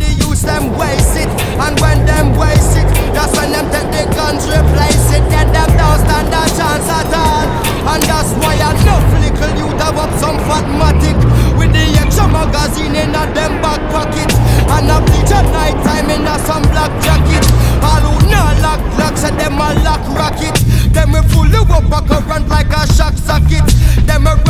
most use them waste it. And when them waste it, that's when them take the guns replace it. Then them don't stand a chance at all. And that's why enough little youth have up some fatmatic with the extra magazine in a them back pocket. And a bleach at night time in a some black jacket. All who not lock lock, and them a lock rocket. Them we fully up back around like a shock socket. Them a